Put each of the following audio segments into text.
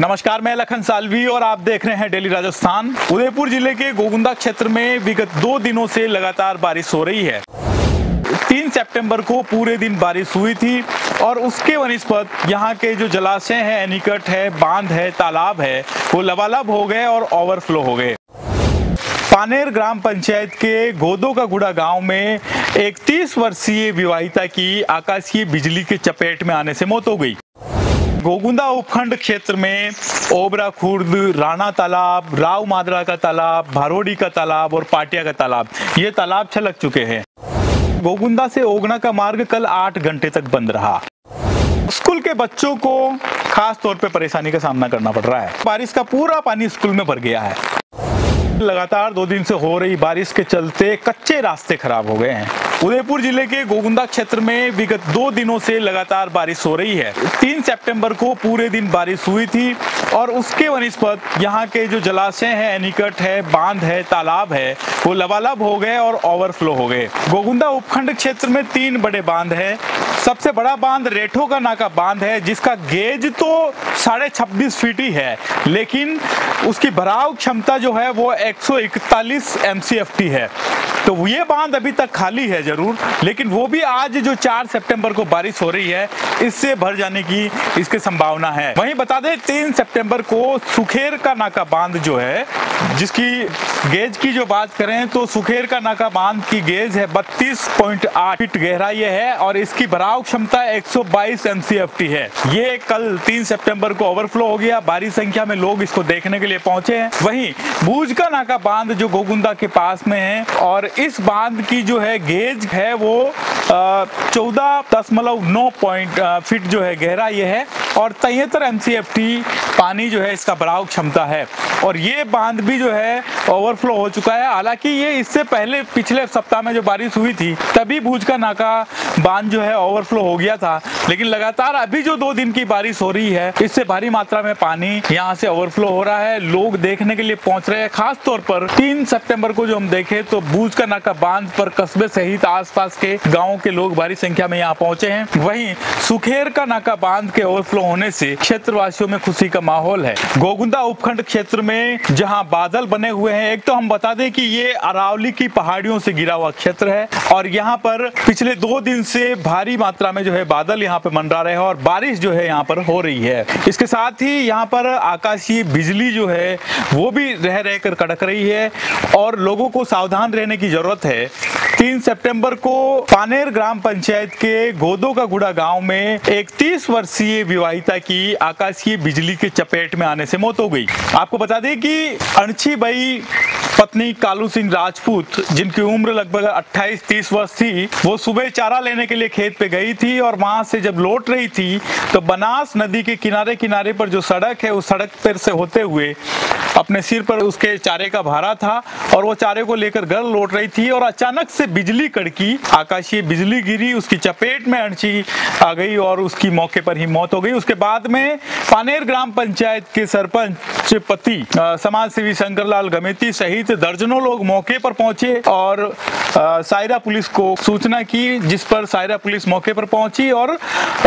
नमस्कार, मैं लखन सालवी और आप देख रहे हैं डेली राजस्थान। उदयपुर ज़िले के गोगुंदा क्षेत्र में विगत दो दिनों से लगातार बारिश हो रही है। तीन सितंबर को पूरे दिन बारिश हुई थी और उसके वनस्पत यहाँ के जो जलाशय हैं, एनिकट है, बाँध है, तालाब है, वो लबालब हो गए और ओवरफ्लो हो गए। पानेर ग्राम पंचायत के गोदो का गुड़ा गाँव में एक 30 वर्षीय विवाहिता की आकाशीय बिजली के चपेट में आने से मौत हो गई। गोगुंदा उपखंड क्षेत्र में ओबरा खुर्द, राणा तालाब, राव मादरा का तालाब, भारोडी का तालाब और पाटिया का तालाब, ये तालाब छलक चुके हैं। गोगुंदा से ओगना का मार्ग कल आठ घंटे तक बंद रहा। स्कूल के बच्चों को खास तौर पे परेशानी का सामना करना पड़ रहा है। बारिश का पूरा पानी स्कूल में भर गया है। लगातार दो दिन से हो रही बारिश के चलते कच्चे रास्ते खराब हो गए हैं। उदयपुर ज़िले के गोगुंदा क्षेत्र में विगत दो दिनों से लगातार बारिश हो रही है। तीन सितंबर को पूरे दिन बारिश हुई थी और उसके वनस्पत यहाँ के जो जलाशय हैं, एनिकट है, बाँध है, तालाब है, वो लबालब हो गए और ओवरफ्लो हो गए। गोगुंदा उपखंड क्षेत्र में तीन बड़े बाँध है सबसे बड़ा बाँध रेठो का नाका बाँध है, जिसका गेज तो साढ़े छब्बीस फीट ही है, लेकिन उसकी भराव क्षमता जो है वो 141 सौ है। तो ये बाँध अभी तक खाली है ज़रूर, लेकिन वो भी आज जो 4 सितंबर को बारिश हो रही है, इससे भर जाने की इसकी संभावना है। वहीं बता दें, तीन सितंबर को सुखेर का नाका बाँध जो है, जिसकी गेज की जो बात करें तो सुखेर का नाका बाँध की गेज है 32.8 फीट गहराई है, और इसकी भराव क्षमता 122 एमसीएफटी है। ये कल 3 सितंबर को ओवरफ्लो हो गया, भारी संख्या में लोग इसको देखने के लिए पहुँचे हैं। वहीं भूज का नाका बाँध जो गोगुंदा के पास में है, और इस बाँध की जो है गेज है वो चौदह दशमलव नौ पॉइंट फीट जो है गहरा ये है और तिहत्तर एम पानी जो है इसका भराव क्षमता है। और ये बाँध भी जो है ओवरफ्लो हो चुका है। हालाँकि ये इससे पहले पिछले सप्ताह में जो बारिश हुई थी, तभी भूज का नाका बाँध जो है ओवरफ्लो हो गया था। लेकिन लगातार अभी जो दो दिन की बारिश हो रही है, इससे भारी मात्रा में पानी यहाँ से ओवरफ्लो हो रहा है। लोग देखने के लिए पहुँच रहे हैं खास तौर पर तीन सितंबर को जो हम देखे तो भूज का नाका बाँध पर कस्बे सहित आसपास के गाँव के लोग भारी संख्या में यहाँ पहुँचे हैं। वहीं सुखेर का नाका बाँध के ओवरफ्लो होने से क्षेत्रवासियों में खुशी का माहौल है। गोगुंदा उपखंड क्षेत्र में जहाँ बादल बने हुए हैं, एक तो हम बता दें कि ये अरावली की पहाड़ियों से गिरा हुआ क्षेत्र है और यहाँ पर पिछले दो दिन से भारी मात्रा में जो है बादल यहाँ पे मंडरा रहे हैं और बारिश जो है यहाँ पर हो रही है। इसके साथ ही यहाँ पर आकाशीय बिजली जो है, वो भी रह रह कर कड़क रही है और लोगों को सावधान रहने की ज़रूरत है। तीन सितंबर को पानेर ग्राम पंचायत के गोदो का गुड़ा गाँव में एक 30 वर्षीय विवाहिता की आकाशीय बिजली के चपेट में आने से मौत हो गई। आपको बता दें कि अणछी बई पत्नी कालू सिंह राजपूत, जिनकी उम्र लगभग 28-30 वर्ष थी, वो सुबह चारा लेने के लिए खेत पे गई थी और वहाँ से जब लौट रही थी तो बनास नदी के किनारे किनारे पर जो सड़क है, उस सड़क पर से होते हुए अपने सिर पर उसके चारे का भारा था और वो चारे को लेकर घर लौट रही थी और अचानक से बिजली कड़की, आकाशीय बिजली गिरी, उसकी चपेट में अड़ची आ गई और उसकी मौके पर ही मौत हो गई। उसके बाद में पानेर ग्राम पंचायत के सरपंच पति समाज सेवी शंकरलाल गमेती सहित दर्जनों लोग मौके पर पहुँचे और सायरा पुलिस को सूचना की, जिस पर सायरा पुलिस मौके पर पहुँची और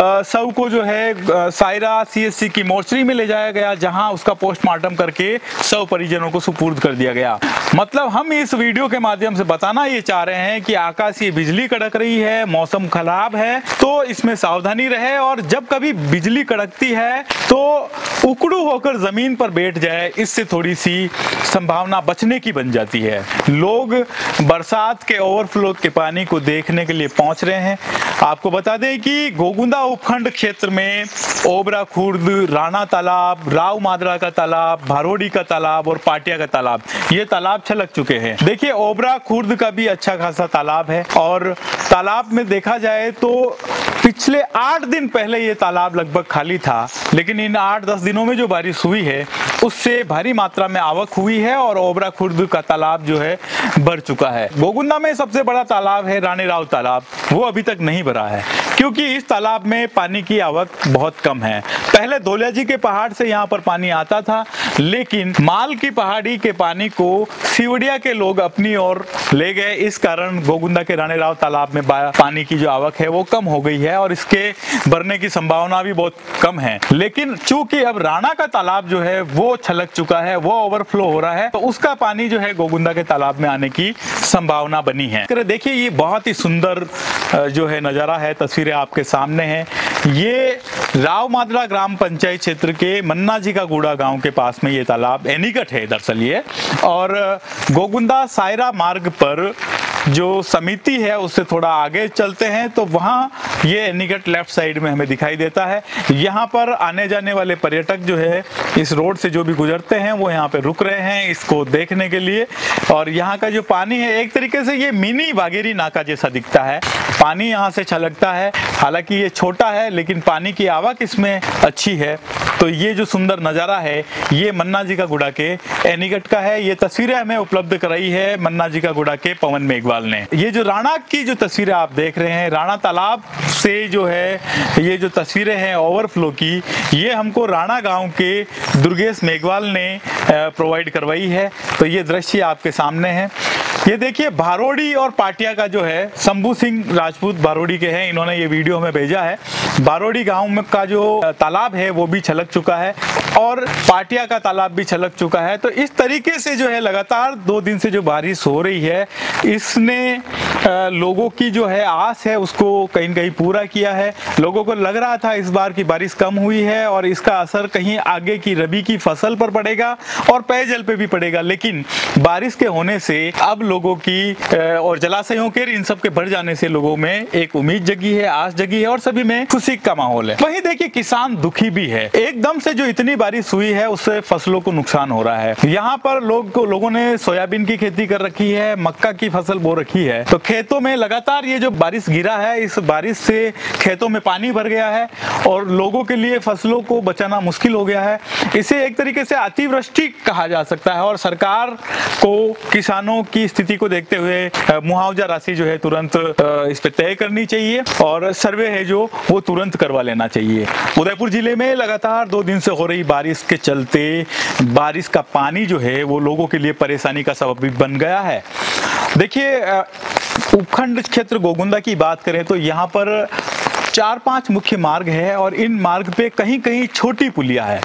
सबको जो है सायरा सीएससी की मोर्चरी में ले जाया गया, जहाँ उसका पोस्टमार्टम करके सब परिजनों को सुपूर्द कर दिया गया। मतलब हम इस वीडियो के माध्यम से बताना ये चाह रहे हैं कि आकाशीय बिजली कड़क रही है, मौसम खराब है तो इसमें सावधानी रहे और जब कभी बिजली कड़कती है तो उकड़ू होकर ज़मीन पर बैठ जाए, इससे थोड़ी सी संभावना बचने की बन जाती है। लोग बरसात के ओवरफ्लो के पानी को देखने के लिए पहुँच रहे हैं। आपको बता दें कि गोगुंदा उपखंड क्षेत्र में ओबरा खुर्द, राणा तालाब, राव मादरा का तालाब, भारोडी का और पाटिया का तालाब। ये तालाब छलक चुके हैं। देखिए, ओबरा खुर्द का भी अच्छा खासा तालाब है। और तालाब में देखा जाए तो पिछले आठ दिन पहले ये तालाब लगभग खाली था, लेकिन इन आठ दस दिनों में जो बारिश हुई है, उससे भारी मात्रा में आवक हुई है और ओबरा खुर्द का तालाब जो है भर चुका है। गोगुंदा में सबसे बड़ा तालाब है रानी राव तालाब। वो अभी तक नहीं भरा है, क्योंकि इस तालाब में पानी की आवक बहुत कम है। पहले धोलिया जी के पहाड़ से यहाँ पर पानी आता था, लेकिन माल की पहाड़ी के पानी को सिवड़िया के लोग अपनी ओर ले गए। इस कारण गोगुंदा के रानी राव तालाब में पानी की जो आवक है, वो कम हो गई है। है और इसके भरने की संभावना भी बहुत कम है। लेकिन चूँकि अब राणा का तालाब जो है, वो छलक चुका है, वो ओवरफ्लो हो रहा है तो उसका पानी जो है गोगुंदा के तालाब में आने की संभावना बनी है। देखिए, ये बहुत ही सुंदर जो है नज़ारा है, तस्वीरें आपके सामने हैं। ये राव मादरा ग्राम पंचायत क्षेत्र के मन्ना जी का गुड़ा गाँव के पास में ये तालाब एनिकट है, दरअसल ये। और गोगुंदा सायरा मार्ग पर जो समिति है, उससे थोड़ा आगे चलते हैं तो वहाँ ये निकट लेफ़्ट साइड में हमें दिखाई देता है। यहाँ पर आने जाने वाले पर्यटक जो है, इस रोड से जो भी गुजरते हैं, वो यहाँ पे रुक रहे हैं इसको देखने के लिए। और यहाँ का जो पानी है, एक तरीके से ये मिनी बागेरी नाका जैसा दिखता है। पानी यहाँ से छलकता है। हालाँकि ये छोटा है, लेकिन पानी की आवक इसमें अच्छी है। तो ये जो सुंदर नज़ारा है, ये मन्ना जी का गुड़ा के एनीगट का है। ये तस्वीरें हमें उपलब्ध कराई है मन्ना जी का गुड़ा के पवन मेघवाल ने। ये जो राणा की जो तस्वीरें आप देख रहे हैं, राणा तालाब से जो है, ये जो तस्वीरें हैं ओवरफ्लो की, ये हमको राणा गाँव के दुर्गेश मेघवाल ने प्रोवाइड करवाई है। तो ये दृश्य आपके सामने है। ये देखिए, भारोड़ी और पाटिया का जो है, शंभू सिंह राजपूत भारोड़ी के हैं, इन्होंने ये वीडियो हमें भेजा है। बारोड़ी गाँव में का जो तालाब है, वो भी छलक चुका है। और पाटिया का तालाब भी छलक चुका है। तो इस तरीके से जो है लगातार दो दिन से जो बारिश हो रही है, इसने लोगों की जो है आस है, उसको कहीं ना कहीं पूरा किया है। लोगों को लग रहा था इस बार की बारिश कम हुई है और इसका असर कहीं आगे की रबी की फ़सल पर पड़ेगा और पेयजल पे भी पड़ेगा। लेकिन बारिश के होने से अब लोगों की और जलाशयों के इन सब के बढ़ जाने से लोगों में एक उम्मीद जगी है, आस जगी है और सभी में खुशी का माहौल है। वही देखिए किसान दुखी भी है। एकदम से जो इतनी बारिश हुई है, उससे फ़सलों को नुकसान हो रहा है। यहाँ पर लोग लोगों ने सोयाबीन की खेती कर रखी है, मक्का की फ़सल बो रखी है। तो खेतों में लगातार ये जो बारिश गिरा है, इस बारिश से खेतों में पानी भर गया है और लोगों के लिए फ़सलों को बचाना मुश्किल हो गया है। इसे एक तरीके से अतिवृष्टि कहा जा सकता है और सरकार को, किसानों की स्थिति को देखते हुए मुआवजा राशि जो है तुरंत इस पर तय करनी चाहिए और सर्वे है जो, वो तुरंत करवा लेना चाहिए। उदयपुर ज़िले में लगातार दो दिन से हो रही बारिश के चलते बारिश का पानी जो है वो लोगों के लिए परेशानी का सबब भी बन गया है। देखिए उपखंड क्षेत्र गोगुंदा की बात करें तो यहाँ पर चार पाँच मुख्य मार्ग है और इन मार्ग पे कहीं कहीं छोटी पुलिया है।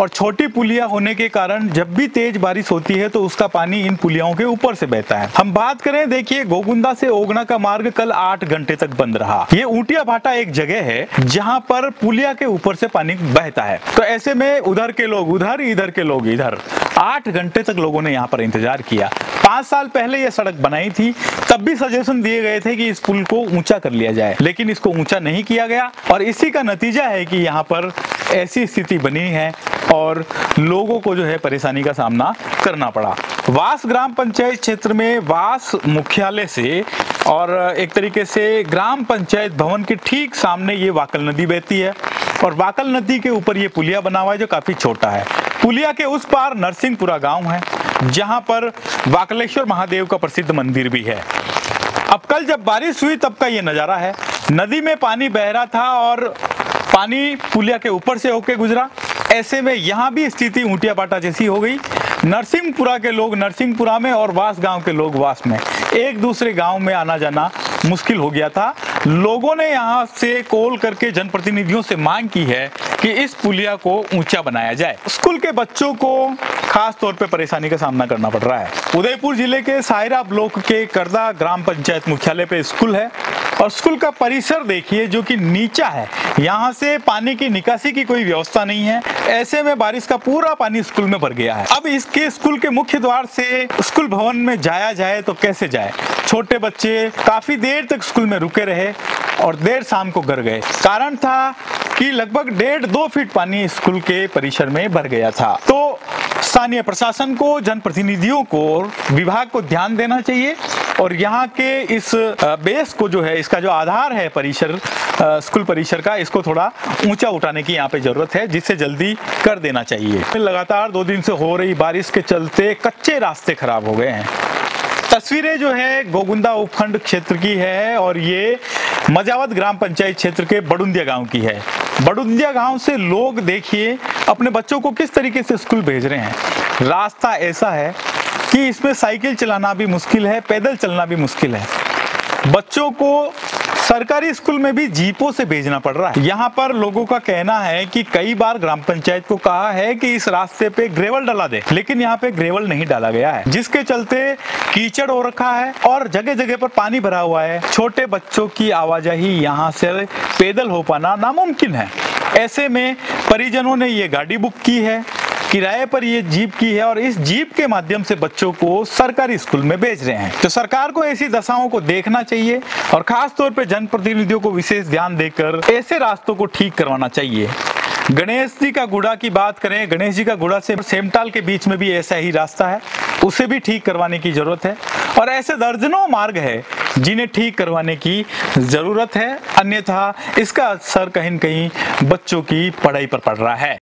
और छोटी पुलिया होने के कारण जब भी तेज बारिश होती है तो उसका पानी इन पुलियाओं के ऊपर से बहता है। हम बात करें, देखिए, गोगुंदा से ओगना का मार्ग कल आठ घंटे तक बंद रहा। ये ऊटिया भाटा एक जगह है जहाँ पर पुलिया के ऊपर से पानी बहता है। तो ऐसे में उधर के लोग, उधर, इधर के लोग, इधर। आठ घंटे तक लोगों ने यहाँ पर इंतज़ार किया। पाँच साल पहले ये सड़क बनाई थी, तब भी सजेशन दिए गए थे कि इस पुल को ऊँचा कर लिया जाए, लेकिन इसको ऊँचा नहीं किया गया। और इसी का नतीजा है कि यहाँ पर ऐसी स्थिति बनी है और लोगों को जो है परेशानी का सामना करना पड़ा। वास ग्राम पंचायत क्षेत्र में वास मुख्यालय से और एक तरीके से ग्राम पंचायत भवन के ठीक सामने ये वाकल नदी बहती है और वाकल नदी के ऊपर ये पुलिया बना हुआ है जो काफ़ी छोटा है। पुलिया के उस पार नरसिंहपुरा गाँव है, जहाँ पर वाकलेश्वर महादेव का प्रसिद्ध मंदिर भी है। अब कल जब बारिश हुई तब का ये नज़ारा है। नदी में पानी बह रहा था और पानी पुलिया के ऊपर से होके गुजरा। ऐसे में यहाँ भी स्थिति ऊटिया पाटा जैसी हो गई। नरसिंहपुरा के लोग नरसिंहपुरा में और वास गाँव के लोग वास में। एक दूसरे गाँव में आना जाना मुश्किल हो गया था। लोगों ने यहाँ से कॉल करके जनप्रतिनिधियों से मांग की है कि इस पुलिया को ऊँचा बनाया जाए। स्कूल के बच्चों को खास तौर पे परेशानी का सामना करना पड़ रहा है। उदयपुर ज़िले के सायरा ब्लॉक के करदा ग्राम पंचायत मुख्यालय पे स्कूल है। और स्कूल का परिसर देखिए, जो कि नीचा है। यहाँ से पानी की निकासी की कोई व्यवस्था नहीं है। ऐसे में बारिश का पूरा पानी स्कूल में भर गया है। अब इसके स्कूल के मुख्य द्वार से स्कूल भवन में जाया जाए तो कैसे जाए? छोटे बच्चे काफ़ी देर तक स्कूल में रुके रहे और देर शाम को घर गए। कारण था कि लगभग डेढ़ दो फीट पानी स्कूल के परिसर में भर गया था। तो स्थानीय प्रशासन को, जनप्रतिनिधियों को और विभाग को ध्यान देना चाहिए। और यहाँ के इस बेस को जो है, इसका जो आधार है परिसर स्कूल परिसर का, इसको थोड़ा ऊँचा उठाने की यहाँ पे ज़रूरत है, जिससे जल्दी कर देना चाहिए। लगातार दो दिन से हो रही बारिश के चलते कच्चे रास्ते खराब हो गए हैं। तस्वीरें जो है, गोगुंदा उपखंड क्षेत्र की है और ये मजावत ग्राम पंचायत क्षेत्र के बडुंदिया गाँव की है। बडुंदिया गाँव से लोग देखिए, अपने बच्चों को किस तरीके से स्कूल भेज रहे हैं। रास्ता ऐसा है कि इसमें साइकिल चलाना भी मुश्किल है, पैदल चलना भी मुश्किल है। बच्चों को सरकारी स्कूल में भी जीपों से भेजना पड़ रहा है। यहाँ पर लोगों का कहना है कि कई बार ग्राम पंचायत को कहा है कि इस रास्ते पे ग्रेवल डाला दे, लेकिन यहाँ पे ग्रेवल नहीं डाला गया है। जिसके चलते कीचड़ हो रखा है और जगह जगह पर पानी भरा हुआ है। छोटे बच्चों की आवाजाही यहाँ से पैदल हो पाना नामुमकिन है। ऐसे में परिजनों ने ये गाड़ी बुक की है। किराए पर ये जीप की है और इस जीप के माध्यम से बच्चों को सरकारी स्कूल में भेज रहे हैं। तो सरकार को ऐसी दशाओं को देखना चाहिए और खास तौर पर जनप्रतिनिधियों को विशेष ध्यान देकर ऐसे रास्तों को ठीक करवाना चाहिए। गणेश जी का गुड़ा की बात करें, गणेश जी का गुड़ा से सेमटाल के बीच में भी ऐसा ही रास्ता है। उसे भी ठीक करवाने की ज़रूरत है और ऐसे दर्जनों मार्ग है जिन्हें ठीक करवाने की ज़रूरत है। अन्यथा इसका असर कहीं कहीं बच्चों की पढ़ाई पर पड़ रहा है।